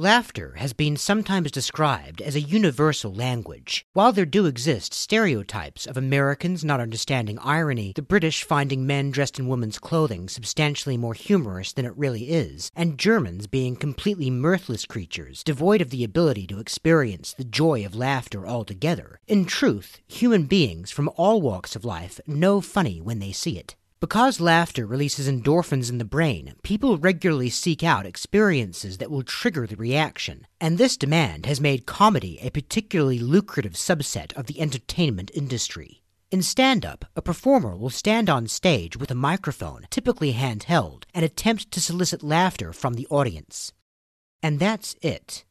Laughter has been sometimes described as a universal language. While there do exist stereotypes of Americans not understanding irony, the British finding men dressed in women's clothing substantially more humorous than it really is, and Germans being completely mirthless creatures, devoid of the ability to experience the joy of laughter altogether, in truth, human beings from all walks of life know funny when they see it. Because laughter releases endorphins in the brain, people regularly seek out experiences that will trigger the reaction, and this demand has made comedy a particularly lucrative subset of the entertainment industry. In stand up, a performer will stand on stage with a microphone, typically handheld, and attempt to solicit laughter from the audience. And that's it.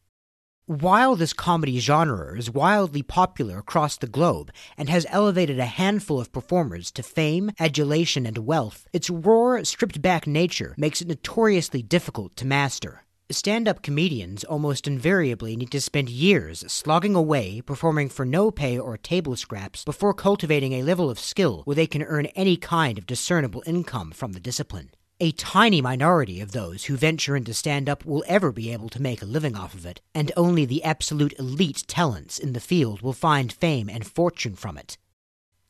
While this comedy genre is wildly popular across the globe and has elevated a handful of performers to fame, adulation, and wealth, its raw, stripped back nature makes it notoriously difficult to master. Stand up comedians almost invariably need to spend years slogging away, performing for no pay or table scraps, before cultivating a level of skill where they can earn any kind of discernible income from the discipline. A tiny minority of those who venture into stand up will ever be able to make a living off of it, and only the absolute elite talents in the field will find fame and fortune from it.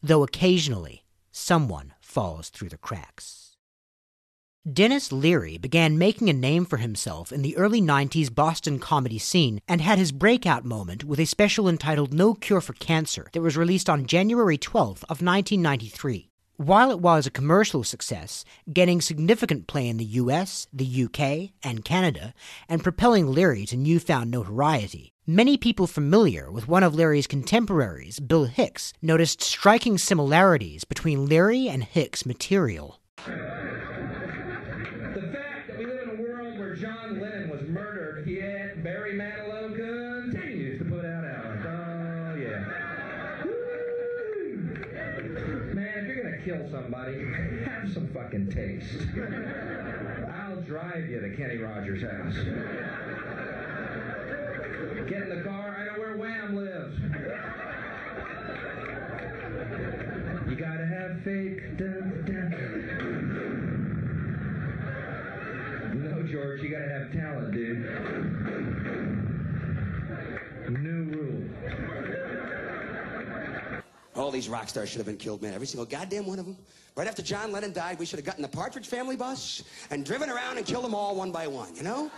Though occasionally, someone falls through the cracks. Denis Leary began making a name for himself in the early 90s Boston comedy scene and had his breakout moment with a special entitled No Cure for Cancer that was released on January 12th of 1993. While it was a commercial success, getting significant play in the US, the UK, and Canada, and propelling Leary to newfound notoriety, many people familiar with one of Leary's contemporaries, Bill Hicks, noticed striking similarities between Leary and Hicks' material. The fact that we live in a world where John Lennon was murdered, yet Barry Manilow to put out albums. Oh, yeah. Woo! Man, if you're gonna kill somebody, have some fucking taste. I'll drive you to Kenny Rogers' house. Get in the car, I know where Wham lives. You gotta have fake. No, George, you gotta have talent, dude. New rule. All these rock stars should have been killed, man. Every single goddamn one of them. Right after John Lennon died, we should have gotten the Partridge Family bus and driven around and killed them all one by one, you know?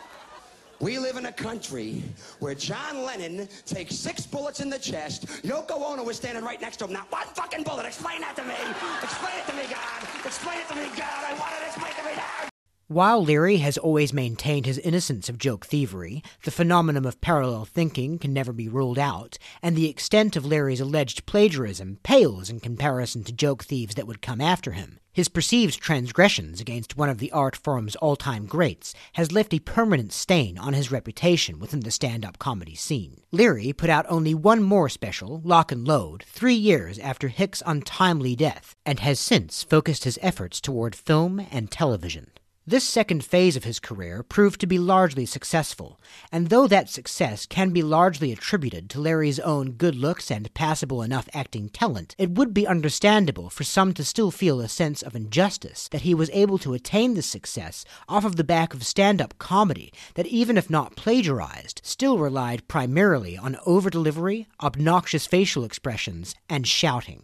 We live in a country where John Lennon takes six bullets in the chest. Yoko Ono was standing right next to him. Not one fucking bullet. Explain that to me. Explain it to me, God. Explain it to me, God. I want it explained to me now. While Leary has always maintained his innocence of joke thievery, the phenomenon of parallel thinking can never be ruled out, and the extent of Leary's alleged plagiarism pales in comparison to joke thieves that would come after him. His perceived transgressions against one of the art form's all time greats has left a permanent stain on his reputation within the stand up comedy scene. Leary put out only one more special, Lock and Load, three years after Hicks' untimely death, and has since focused his efforts toward film and television. This second phase of his career proved to be largely successful, and though that success can be largely attributed to Leary's own good looks and passable enough acting talent, it would be understandable for some to still feel a sense of injustice that he was able to attain this success off of the back of stand up comedy that, even if not plagiarized, still relied primarily on over delivery, obnoxious facial expressions, and shouting.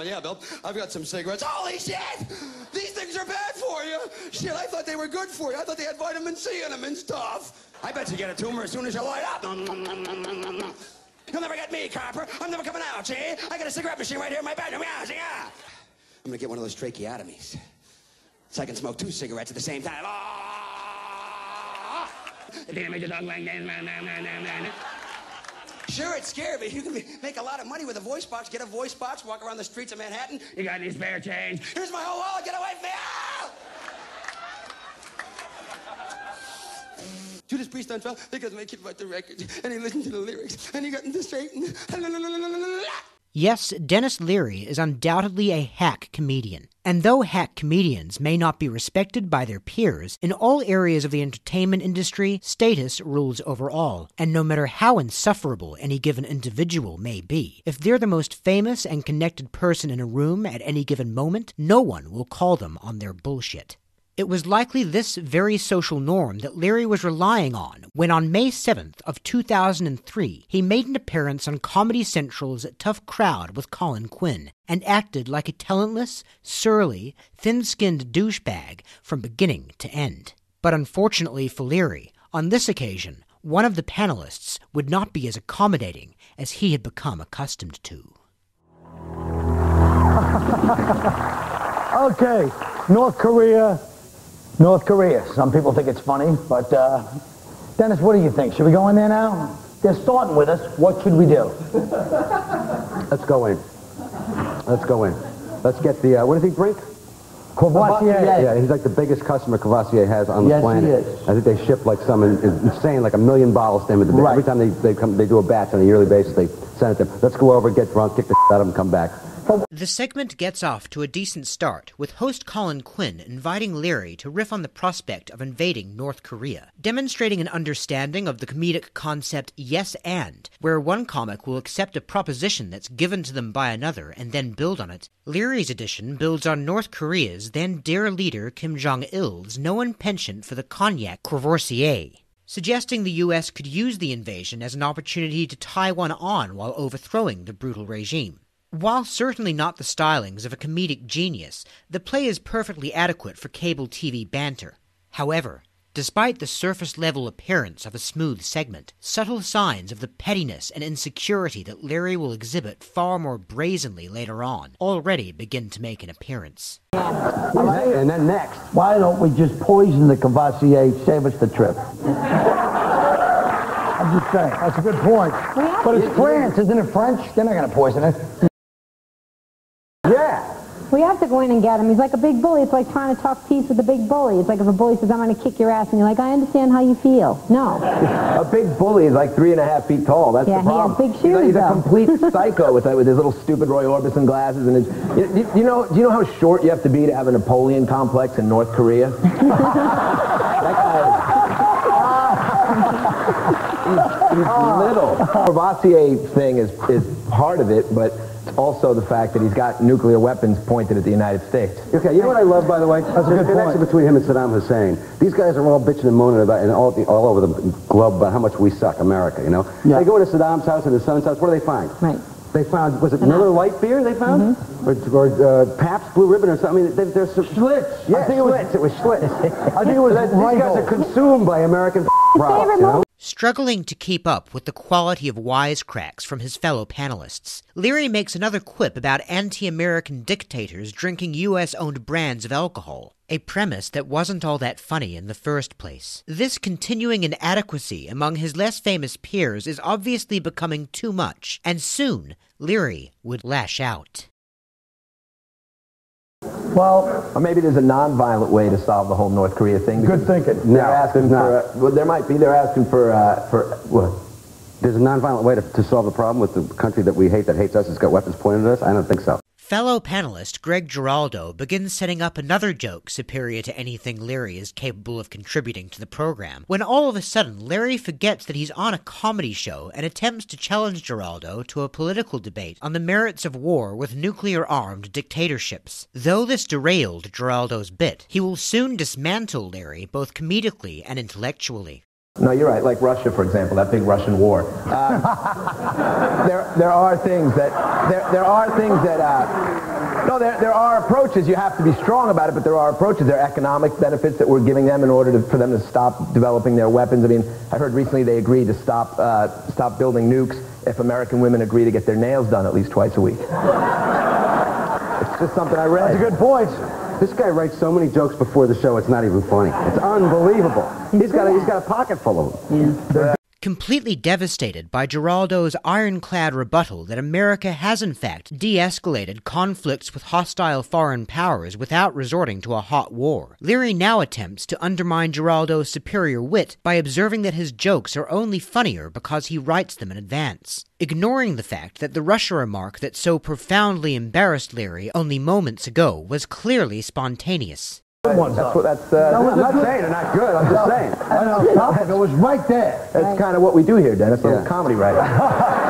Yeah, Bill, I've got some cigarettes. Holy shit! These things are bad for you. Shit, I thought they were good for you. I thought they had vitamin C in them and stuff. I bet you get a tumor as soon as you light up. You'll never get me, Copper. I'm never coming out, see? I got a cigarette machine right here in my bedroom. Yeah? Yeah. I'm gonna get one of those tracheotomies. So I can smoke two cigarettes at the same time. Ah! Sure, it's scary, but you can be, make a lot of money with a voice box. Get a voice box, walk around the streets of Manhattan. You got any spare change? Here's my whole wallet. Get away from me! Ah! Judas Priest done fell because my kid wrote the record, and he listened to the lyrics, and he got into Satan. Yes, Denis Leary is undoubtedly a hack comedian. And though hack comedians may not be respected by their peers, in all areas of the entertainment industry, status rules over all. And no matter how insufferable any given individual may be, if they're the most famous and connected person in a room at any given moment, no one will call them on their bullshit. It was likely this very social norm that Leary was relying on when on May 7th of 2003 he made an appearance on Comedy Central's Tough Crowd with Colin Quinn and acted like a talentless, surly, thin-skinned douchebag from beginning to end. But unfortunately for Leary, on this occasion, one of the panelists would not be as accommodating as he had become accustomed to. okay, North Korea, North Korea. Some people think it's funny, but uh, Denis, what do you think? Should we go in there now? They're starting with us. What should we do? Let's go in. Let's go in. Let's get the, uh, what does he drink? Courvoisier. Yeah, he's like the biggest customer Courvoisier has on the Yes, he planet. is. I think they ship like some in- insane, like a million bottles to him. At the, Right. Every time they, they come, they do a batch on a yearly basis, they send it to him. Let's go over, get drunk, kick the shit out of him, come back. The segment gets off to a decent start, with host Colin Quinn inviting Leary to riff on the prospect of invading North Korea, demonstrating an understanding of the comedic concept yes and, where one comic will accept a proposition that's given to them by another and then build on it. Leary's edition builds on North Korea's then dear leader Kim Jong il's known penchant for the cognac Courvoisier suggesting the U.S. could use the invasion as an opportunity to tie one on while overthrowing the brutal regime. While certainly not the stylings of a comedic genius, the play is perfectly adequate for cable TV banter. However, despite the surface level appearance of a smooth segment, subtle signs of the pettiness and insecurity that Leary will exhibit far more brazenly later on already begin to make an appearance. And then next, Why don't we just poison the Courvoisier, save us the trip? I'm just saying. That's a good point. But it's France, isn't it French? They're not going to poison it. Yeah. We have to go in and get him. He's like a big bully. It's like trying to talk peace with a big bully. It's like if a bully says, I'm going to kick your ass, and you're like, I understand how you feel. No. A big bully is like three and a half feet tall. That's Yeah, the he has problem. big He's a- shoes, He's a, complete psycho with, with his little stupid Roy Orbison glasses and his. You, you- you know? Do you know how short you have to be to have a Napoleon complex in North Korea? that guy. Is, he's, he's oh. little. Courvoisier thing is is part of it, but also the fact that he's got nuclear weapons pointed at the United States. Okay, you know what I love, by the way? That's a good the connection point. between him and Saddam Hussein. These guys are all bitching and moaning about, and all, all over the globe about how much we suck, America, you know? Yeah. They go into Saddam's house and his son's house, what do they find? Right. They found, was it Miller Lite beer they found? Mm-hmm. Or, or uh, Pabst Blue Ribbon or something? I mean, they, they're... Schlitz. Yeah, I think it was- Schlitz. It was Schlitz. I think it was These guys are consumed by American products, you know? Struggling to keep up with the quality of wisecracks from his fellow panelists, Leary makes another quip about anti American dictators drinking U.S. owned brands of alcohol, a premise that wasn't all that funny in the first place. This continuing inadequacy among his less famous peers is obviously becoming too much, and soon Leary would lash out. Well, Or maybe there's a non-violent way to solve the whole North Korea thing. Good thinking. They're No, asking for. Uh, well, there might be. They're asking for uh, for what? There's a nonviolent way to, to solve the problem with the country that we hate that hates us It's got weapons pointed at us? I don't think so. Fellow panelist Greg Giraldo begins setting up another joke superior to anything Leary is capable of contributing to the program, when all of a sudden Leary forgets that he's on a comedy show and attempts to challenge Giraldo to a political debate on the merits of war with nuclear armed dictatorships. Though this derailed Giraldo's bit, he will soon dismantle Leary both comedically and intellectually. No, you're right. Like Russia, for example, that big Russian war. Uh, there, there are things that there, there are things that. Uh, no, there, there are approaches. You have to be strong about it, but there are approaches. There are economic benefits that we're giving them in order to, for them to stop developing their weapons. I mean, I heard recently they agreed to stop uh, stop building nukes if American women agree to get their nails done at least twice a week. It's just something I read. that's a good point. This guy writes so many jokes before the show, it's not even funny. It's unbelievable. He's got a, he's got a pocket full of them. Completely devastated by Giraldo's ironclad rebuttal that America has in fact de escalated conflicts with hostile foreign powers without resorting to a hot war, Leary now attempts to undermine Giraldo's superior wit by observing that his jokes are only funnier because he writes them in advance, ignoring the fact that the Russia remark that so profoundly embarrassed Leary only moments ago was clearly spontaneous. Good ones, That's though. what that's. Uh, I'm not saying they're not good, I'm just saying. I know, topic. It was right there. That's kind of what we do here, Denis. A little Yeah. comedy writing.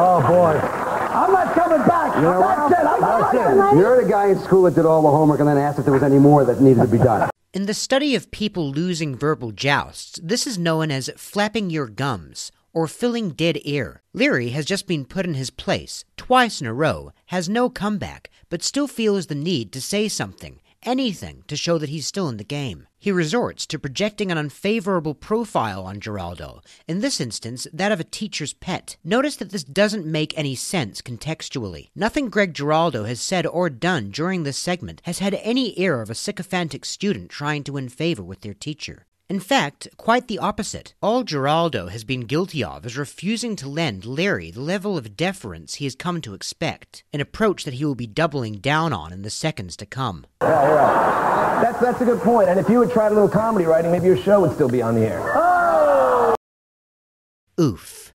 Oh, boy. I'm not coming back. You That's it. I'm That's done. it. You're the guy in school that did all the homework and then asked if there was any more that needed to be done. In the study of people losing verbal jousts, this is known as flapping your gums or filling dead air. Leary has just been put in his place twice in a row, has no comeback, but still feels the need to say something, anything, to show that he's still in the game. He resorts to projecting an unfavorable profile on Giraldo, in this instance, that of a teacher's pet. Notice that this doesn't make any sense contextually. Nothing Greg Giraldo has said or done during this segment has had any air of a sycophantic student trying to win favor with their teacher. In fact, quite the opposite. All Giraldo has been guilty of is refusing to lend Leary the level of deference he has come to expect, an approach that he will be doubling down on in the seconds to come. Yeah, you're. That's, that's a good point. And if you had tried a little comedy writing, maybe your show would still be on the air. Oh! Oof.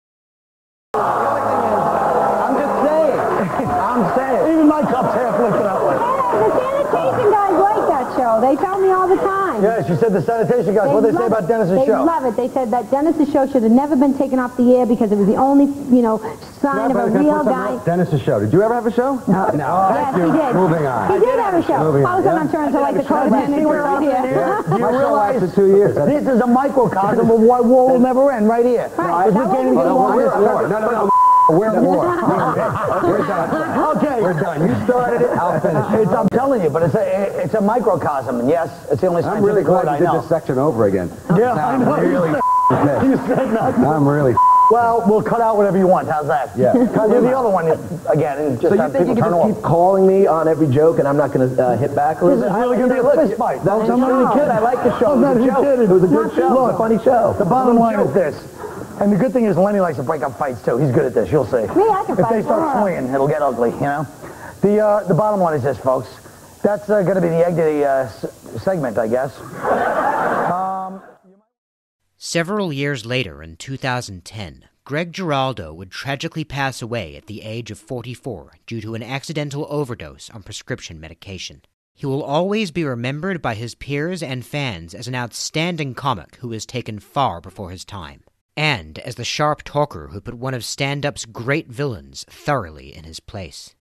I'm just saying. I'm saying. Even my cup's half lifted up. Like. Yeah, the sanitation guys like that show. They tell me all the time. Yeah, she said the sanitation guys. What they say love about it. Denis's they show? love it. They said that Denis's show should have never been taken off the air because it was the only, you know, sign of a real guy. Denis's show. Did you ever have a show? No. No. Yes, he did. Moving on. He did have a show. Moving All of a sudden, I'm turning into like the co-attendant girl right here. Do you realize two years. This is a microcosm of what war will never end right here. Right, Because we that can't even was- get No, along we're this at war. war. No, no, no. We're at war. We're done. Okay. We're done. You started it. I'll finish it. I'm telling you, but it's a it's a microcosm, and yes, it's the only I'm really word glad I did know. this section over again. Yeah, I I'm know. really You said nothing. I'm really Well, we'll cut out whatever you want. How's that? Yeah. Cut do the other one again, and just So you have think you can just off. keep calling me on every joke and I'm not going to uh, hit back? This is really going to be a fist fight. That's I'm I'm not even kidding. I like the show. I'm not It was a even joke. kidding. It was a good show. It was Look, a funny show. The bottom It was a line is this. And the good thing is Lenny likes to break up fights too. He's good at this. You'll see. Me, I can If they start Sure. swinging, it'll get ugly. You know. The uh, the bottom line is this, folks. That's uh, going to be the egg to the uh, s- segment, I guess. Several years later, in 2010, Greg Giraldo would tragically pass away at the age of 44 due to an accidental overdose on prescription medication. He will always be remembered by his peers and fans as an outstanding comic who was taken far before his time, and as the sharp talker who put one of stand up's great villains thoroughly in his place.